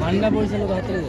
ঠান্ডা পড়েছে হাতে হাত?